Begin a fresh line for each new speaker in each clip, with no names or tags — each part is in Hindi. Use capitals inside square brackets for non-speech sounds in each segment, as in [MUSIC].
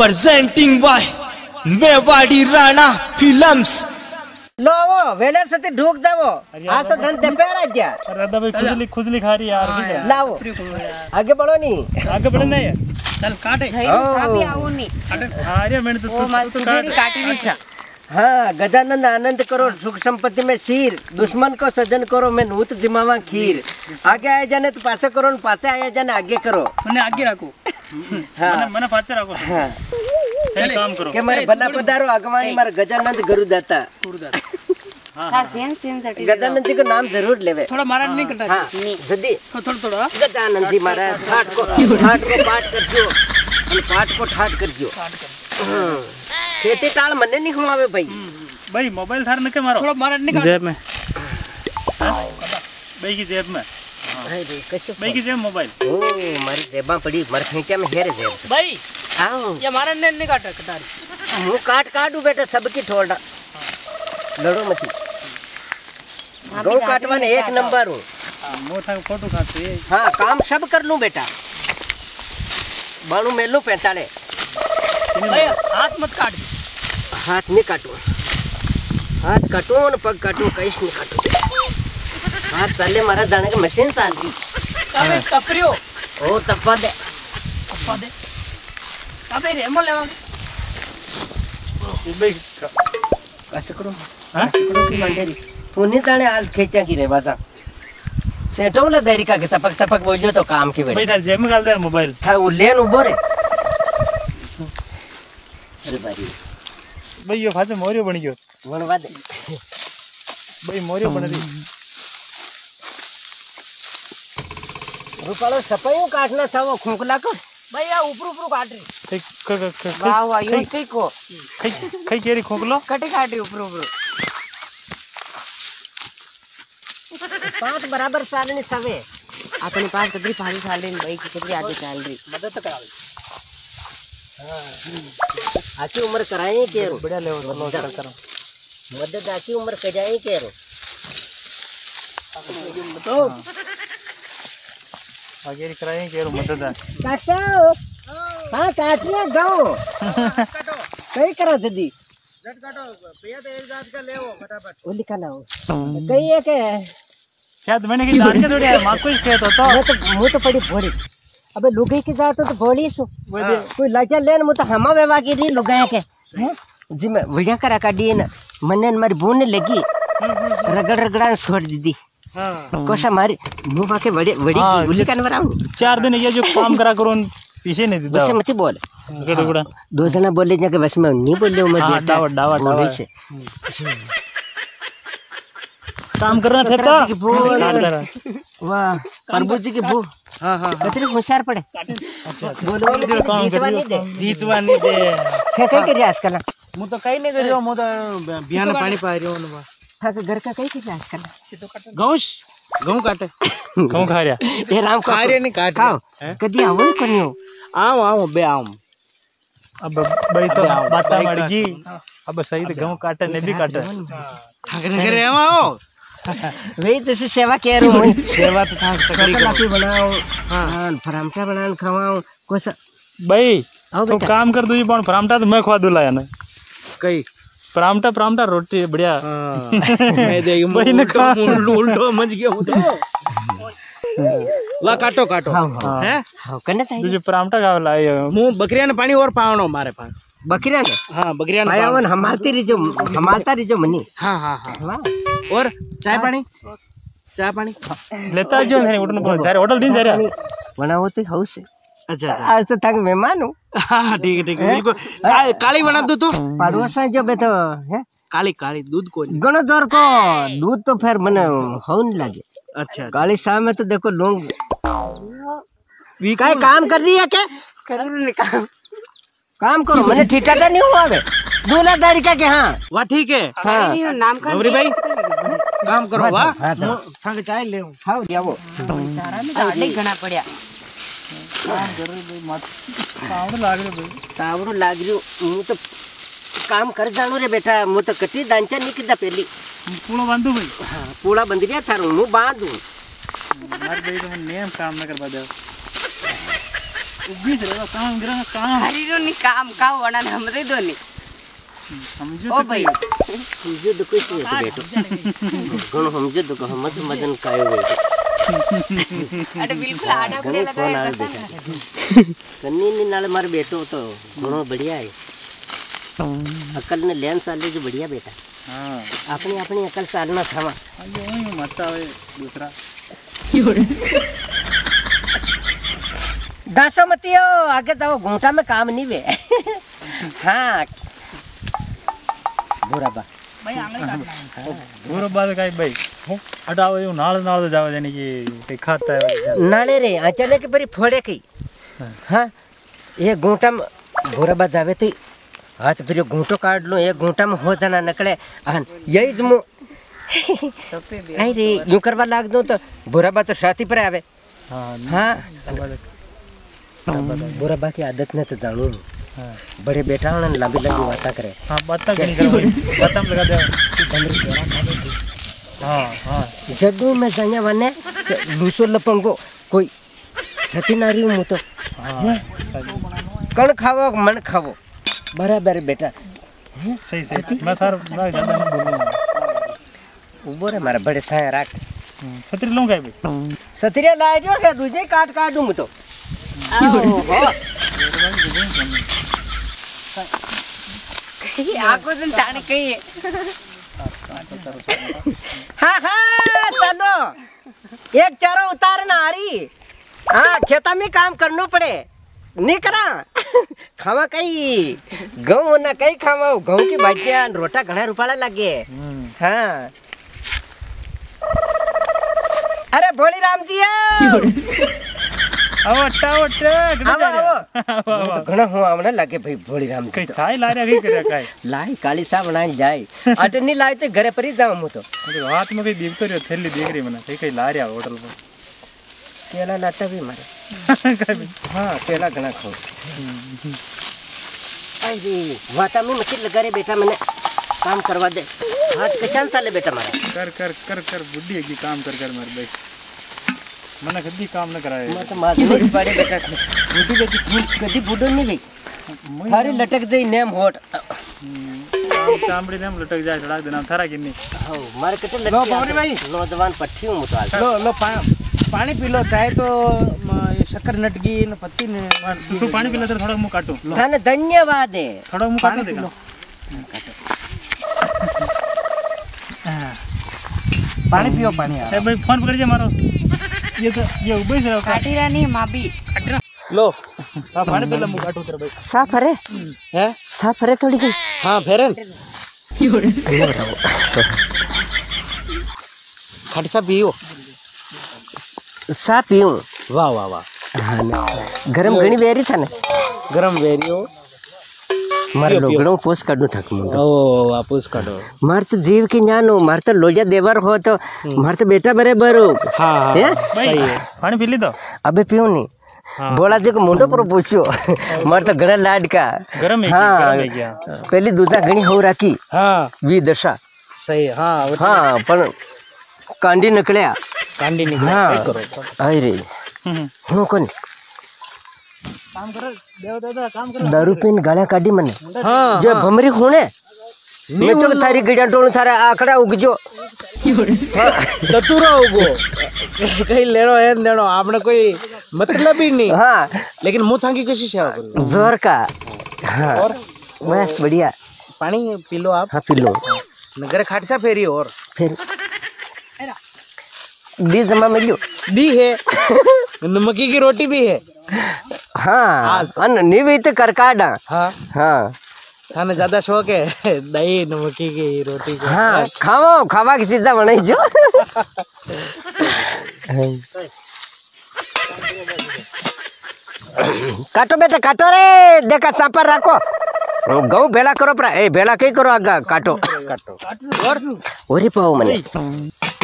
presenting by Mewadi Rana
Films. लोवो वेले सती तो ढूक जावो आज तो धन टेपे राज्य
रदा भाई खुजली खुजली खा रही यार हाँ,
लाओ। आगे बढ़ो नहीं
आगे बढ़ो नहीं
चल काटे।
काफ़ी आओ नहीं
हाँ, अरे मैंने तो
तुझे काटी नहीं सा
हाँ गजानंद आनंद करो सुख संपत्ति में शीर दुश्मन को सजन करो मैं नूत दिमावा खीर। आगे आए जाने तो पासे करो पासे आए जाने आगे करो।
मैंने आगे रखो।
हाँ।
मैंने पाचे रखो।
हाँ।
एक काम करो
के मारे भला पधारो अगवानी मारे गजानंद गुरुदाता
હા સેન સેન સટી
गजानंद जी को नाम जरूर लेवे
થોડા મારા નહીં કરતા
हाँ जल्दी
થોડો થોડો
गजानंद जी महाराज ठाट को ठाट को पाठ कर दियो અને પાઠ को ठाट कर दियो हाँ। खेती टाल मने नहीं हुआवे भाई
भाई मोबाइल थार न के मारो
થોડો મારા નહીં
जेब में भाई की जेब में
अरे कशो
भाई की जेब मोबाइल
ओ मारी जेबा पड़ी मारे फेंकिया में हेरे जेब
ભાઈ
हाँ।
ये हमारा ने नहीं काटा कटारी
मुँह काट काटू बेटा सबकी ठोड़ा लड़ो मत हाँ, गौ काटवाने एक नंबर हो।
मोटा फ़ोटो काटते
हाँ काम सब कर लूँ बेटा। बालू मेलू पैंताले
हाथ मत काट।
हाथ नहीं काटू। हाथ काटू न पग काटू कैश नहीं काटू हाथ पहले मारा जाने की मशीन
चालती तपरियो।
ओ तप्पा दे तप्पा दे अबे रे का सपक सपक बोल तो काम की
भाई इधर जेब में दे मोबाइल
था वो लेन उबो रे अरे भाई
भाई यो फाजे मोरियो बन गयो
बनवा दे
भाई मोरियो बन
दी रुपालो सपायो काटना सावो खोकला
को भैया ऊपर ऊपर काट रही।
कई क क
वाह वाह ये कई को
कई कई केरी खोकलो
कटे काट रही
ऊपर ऊपर पाँच बराबर
साले ने सबे अपने पास तो कतरी पानी साले ने भाई
की कतरी आगे
चाल रही। मदद तो
करा दी। हाँ। आकी
उम्र कराए के बड़ा लेवल
लो कर कर। मदद
आकी उम्र कराए के रो तो हाँ। मदद है। काटो। हाँ गाओ
काटो कई करा काटो भैया तो एक का ले फटाफट कई एक है मैंने की के माँ खेत होता।
मैं तो वो तो पड़ी भोरी अबे लुगाई के तो भोली कोई लेन मु तो हमा वेवा की दी लुगाई के। जी मैं वीडियो करा काटी ना। मारी बून लगी। हम्म, हम्म, हम्म। रगड़ रगड़ा छोड़ दी। हाँ। कोशा मारे? मुँह बड़े
हाँ, चार दिन ये जो काम करा करो पीछे नहीं
बोल।
गड़गड़ा
दो जना बोले नहीं
डावा डावा डावा काम करना तो।
वाह प्रभु जी की भू हाँ हाँ होशियार पड़े। अच्छा,
अच्छा। बोलो काम कर
जीतवा नहीं दे।
मु
तो कहीं
नहीं कर रहा मु तो बिहान पानी पा रहा हूँ
था तो घर का कहीं किसी आज
कल गौश गऊ काटे। [LAUGHS]
गऊ खा रहा।
ये राम खा
रहे तो- नहीं काट
खाओ। कदी आवो कोनी हो
आओ आओ बे आओ।
अब भाई तो बात मर गई। अब सही तो गऊ काटे ने भी काटे।
ठाक नगर है आओ।
वही तो सेवा कह रहा हूँ। [LAUGHS]
सेवा तो था तकड़ी
लाफी बनाओ हाँ। फरामटा बनान खवाओ कुछ
भाई तो काम कर दू ये बन फरामटा तो मैं खवा दूँ लाया ना।
कई?
परामटा परामटा रोटी बढ़िया। हाँ। [LAUGHS]
मैं देख मच गया तो। हाँ। ला काटो काटो।
हाँ, हैं कने चाहिए।
तुझे परामटा का
बकरिया ने पानी और पावन मारे पास।
बकरिया ने?
हाँ बकरिया
ने पावन। हमारती रिजो हमारता रिजो मनी।
हाँ हाँ
हाँ।
और चाय पानी? चाय पानी?
लेता जो नहीं उठने को जा रहे होटल दिन जा रहे।
बनाओ तो हाउस है।
अच्छा, अच्छा
आज तो थक मेहमान हूँ
ठीक है ठीक है बिल्कुल। हाँ। काली बना दो तो?
पड़ोस में जब तो है?
काली काली दूध को
गणो दौर को दूध तो फिर मैंने हवन लगे।
अच्छा, अच्छा
काली शाम में तो देखो लोग काय काम कर रही है क्या? कर रही है काम। काम करो मैंने ठिकाना तो नहीं हुआ दूल्हा तारीखा के हाँ?
वाह ठीक है।
हाँ।,
हाँ। नाम भाई काम करो
हाँ,
वाह। संग चाय ले
खाओ दिया
वो नहीं घना
पड़िया। તાવડું લાગ્યું હું તો કામ કરી જાણું રે બેટા હું તો કટી દાંચા નહીં કીધા પેલી
પૂળો બાંધું ભાઈ
હા પૂળા બંધી રહ્યા તારું હું બાંધું
મારે ભાઈ તમે નેમ કામ ન કરવા દેવ ઉભી જ રહ્યો કામ ગ્રહ કામ
હરીરો ની કામ કાવ વણા ને હમરે દો ની
સમજો
ઓ ભાઈ
સમજો તો કઈ બેટો ઘણો સમજો તો મત મદન કાયો બેટો
અરે બિલકુલ આડા
ઘણી
પડે
ફોન આવે બેટા કન્ની ની નાળ મારો બેટો તો ઘણો બઢિયા હે અકલ ને લેન ચાલે જો બઢિયા બેટા
હા
આપણી આપણી અકલ ચાલના થવા
આજે હું મત આવે દૂસરા
दासो मतियो आगे तो घूंटा में काम नहीं वे हाँ बुरा बा
ભાઈ આંગળી કાઢ
પૂરો બાદ કાંઈ ભાઈ હટાવો એવું નાળ નાળ જ આવે છે કે કંઈ ખાતા હોય
नाले रे अचानक के बरी फोड़े की हाँ ये घूंटा में बुरा बा जावे तो हाथ फिर घूंटो काट लो एक घूंटा में हो जाना नकले हाँ यही जमो नहीं रे यूं करवा लाग दो तो बुरा बा तो साथी पर आवे
હા
हाँ बुरा बा की आदत ने तो जानू
हाँ
बड़े बेटा होना लंबी लंबी बातें करे
હા બાતા ઘણી કરવાની બાતામાં લગા દે हाँ हाँ।
जगो में संया बने तो दूसर लपंग को कोई सतीनारी मु तो कण खावो मन खावो। बराबर बेटा।
हाँ, सही सही। मैं थार मैं ज़्यादा नहीं
बोलूँगा। ऊपर है मारा बड़े साया राख।
हम्म, सतरी लूँगा भी
सतरिया लाए जो क्या तुझे काट काट दूँ तो
आखों दिन ताने कहीं।
है हाँ हाँ तनो एक चारा उतारना आ रही हाँ खेता में काम करना पड़े निकरा खावा कई गहूँ ना कई खावा गहूँ की भाजिया रोटा घना रुपाला
लगे
हाँ अरे भोली राम जी
આવો અટ્ટા આવો અટ્ટા ઘડી
આવો
જા
આવો હું તો ઘણા હું આવડે લાગે ભાઈ ભોળી રામ
કઈ છાય લાર્યા કઈ કર્યા કાંઈ
લાઈ કાળી સા બનાવી જાય અટે નહીં લાવી તો ઘરે પરી જાઉં હું તો
એટલે હાથમાં કઈ દેખતો રહ્યો થેલી દીકરી મને કઈ કઈ લાર્યા હોટલ પર
પેલા લાતા બી મારે
કાંઈ ભાઈ.
હા પેલા ઘણા ખાઉં અરે વાતા મેં મચી લગાડે બેટા મને કામ કરવા દે હાથ કશાન ચાલે બેટા મારા
કર કર કર કર બુદ્ધિ એકદી કામ કર કર મારી ભાઈ मने कदी काम न कराए
मत तो मार नहीं बड़े बेटा बुड्ढी बेटी कदी बुड्ढो नहीं बे थारे लटक दे नेम होट।
हम्म। चामड़ी नेम लटक जाए सड़क देना थारा किन्नी।
हो मार कते तो लटक
लो बावरी भाई।
नौजवान पट्टी हूँ मुताल।
लो लो पानी पी लो चाहे तो शक्कर नटगी न पत्ती ने
तू पानी पी ले थोड़ा मुँह काटो।
थाने धन्यवाद है।
थोड़ा मुँह काटो देखो। [LAUGHS]
पानी पियो पानी। यार
भाई फ़ोन पकड़ जे मारो। ये तो ये उबई से
काटीरा नहीं माबी काटीरा
लो।
हाँ फाड़ पे लमु काटो तेरे भाई।
साफ़ अरे।
हैं?
साफ़ अरे थोड़ी की
हाँ फेरन। क्यों ये बताओ। खाटी साहब पियो।
साफ़ पियो।
वाह वाह वाह।
हाँ, गरम घणी वेरी था ने।
गरम वेरी
हो। लोगड़ों पोस काढू थक मुंडो
ओ वापस काटो
मार तो जीव की जानो मार तो लोजा देवर हो तो मार तो बेटा बरे बरो
हाँ हाँ
હે?
सही है
પાણી પી લીધો
अबे पियो नहीं बोला जी को मुंडो पर पूछो [LAUGHS] मार तो घना लाड का
ગરમ હે
हाँ
ગરમ હે ગયા
पहली दूजा घनी हो राखी
हाँ
वी दशा
सही है हाँ वो
हाँ पण कांडी निकळ्या
कांडी निकला
हाँ
सही करो
अय
काम करो
दारू पीन गाला काटी मने।
हाँ।
जे भमरी खूने मेटो के थारी गिडा टोन थारा आकड़ा उग जो
दतुरा हाँ, उगो। कहीं लेनो हैं देनो आपने कोई मतलब ही नहीं।
हाँ।
लेकिन मुँह थांगी कोशिश है
ज़ोर का। हाँ।
और?
बस बढ़िया।
पानी पी लो आप?
हाँ पी लो।
नगर खाट सा फेरी और?
फिर। दी जमा मिलियो।
दी है। नमकी की रोटी भी है।
हाँ नहीं भी तो
हाँ।
हाँ।
ज़्यादा शौक है दही नमकी की रोटी की।
हाँ, हाँ। खावो खावा की सीधा बनाई जो। काटो बेटा काटो रे देखा सांपर रखो। गौ भेड़ा करो पर ए भेड़ा के करो आगा काटो।
काटो। काटो।
ओरे पाओ मने।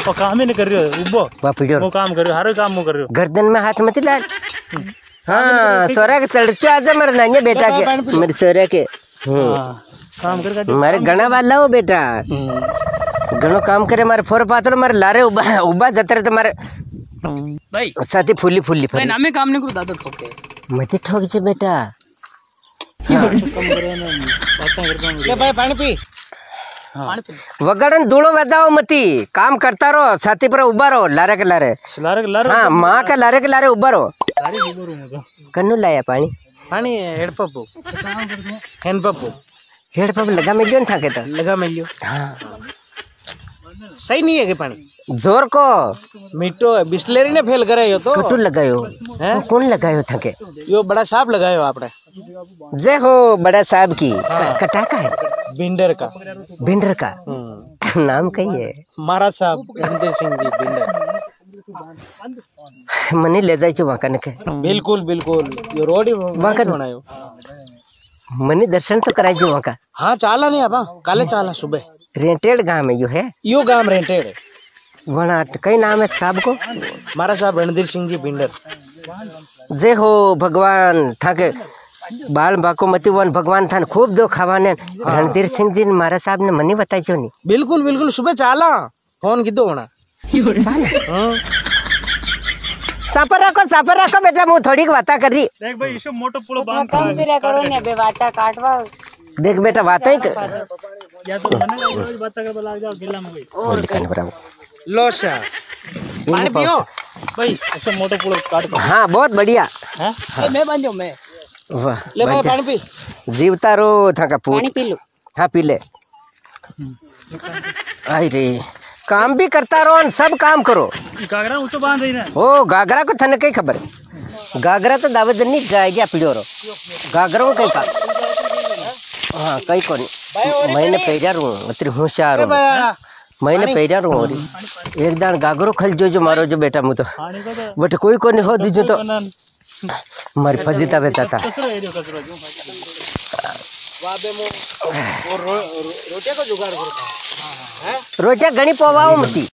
ओ काम ही नहीं कर रहे
उबो। वो
काम कर रहे हर काम मु कर रहे
गर्दन में हाथ मत ला हाँ सोरा के सड़के आजा मेरे नान्या बेटा के मेरे सोरा के। हम्म। मारे गणा वाला हो बेटा। घणो काम करे मारे फोर पात्र मारे लारे उबा उबा जतर तो
मारे
भाई। साथी फुली
फुली
फुली।
नामे काम ने को दादा ठोके।
मते ठोक जे बेटा।
हाँ भाई पानी पी।
વગાડન ધૂળો વધાવો મતી કામ કરતા રહો છાતી પર ઉભા રહો લારે કે લારે
લારે લારે
હા માં કે લારે કે લારે ઉભા રહો
તારી ખબર હું તો
કન્નું લાયા પાણી
पानी head Pappu hand Pappu
head પગ લગા મેલ્યો ને થાકે તો
लगा मिलियो सही नहीं है कि पानी
જોર કો
मिट्टो बिस्लेरी ने फेल करायो तो
કટુ લગાયો
હે?
કોણ લગાયો થાકે
यो बड़ा साहब लगायो आपने
जय हो बड़ा साहब की क- कटा का है
बिंडर का।
बिंडर का? हम्म। [LAUGHS] नाम कही है?
महाराज साहब रणधीर सिंह जी बिंडर
मने ले जायचे वाकाने
बिलकुल बिलकुल। रोड
वाकात
म्हणायो
मने दर्शन तो कराए करायचे का।
हाँ चाला नहीं आपा हाँ। काले चाला सुबह।
रेंटेड गाँव है यो है?
यो गाँव रेंटेड
वनाट कई नाम है साहब को?
महाराज साहब रणधीर सिंह जी बिंडर
जय हो भगवान थाके। बाल बाको मती वन भगवान थान खूब दो खावाने रणधीर सिंह जी ने मारा साहब ने मनी बताई छो नी
बिल्कुल बिल्कुल सुबह चाला फोन कीधो होना हाँ
सापर रखो सापर रखो बेटा मैं थोड़ी बाता कर रही
દેખ ભાઈ ઈશો મોટો પૂળો બાંધ
कम કર્યા કરો ને બે વાતા કાઢવા
देख बेटा बात ही कर
યા તો મને રોજ બાત કરવા લાગ જાવ ગિલ્લામાં ભાઈ
और दिखाने बराबर
लोशा पानी पियो
ભાઈ ઈશો મોટો પૂળો કાઢ
हाँ बहुत बढ़िया
મેં બાંધ્યો મેં
ले पानी पी.
जीवता रो था का पानी
पी लो
हाँ पी ले अरे काम भी करता रहो सब काम करो.
गागरा ऊँचो बाँध रही ना?
ओ गागरा को थन कई खबर. गागरा तो दावे दन्नी गाय गया पीड़ो रो गागरा कई का हाँ कई को मैंने पेजा रो अतरी होशियार हूँ. मैंने पेजा रो एक दान गागरो खल जो जो मारो जो बेटा मु तो बट कोई को नहीं हो दीजो तो
મારી ફજી તબે તાતા
રોટિયા ઘણી પવાઓ મતી